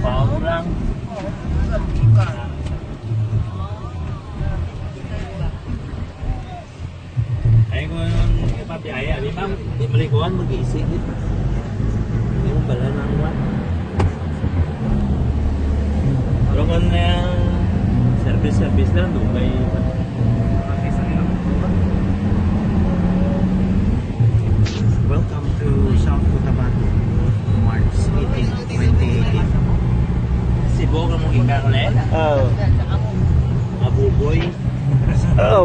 Wow lang. Ay ko nun ipapiyaya, di ba? Di malikuan mag-iisip. Hindi mo pala nang what? Pero kung na service-service lang, doon Buog ang mong ikarle. Oo. Oh. Abuboy. Oo, oh,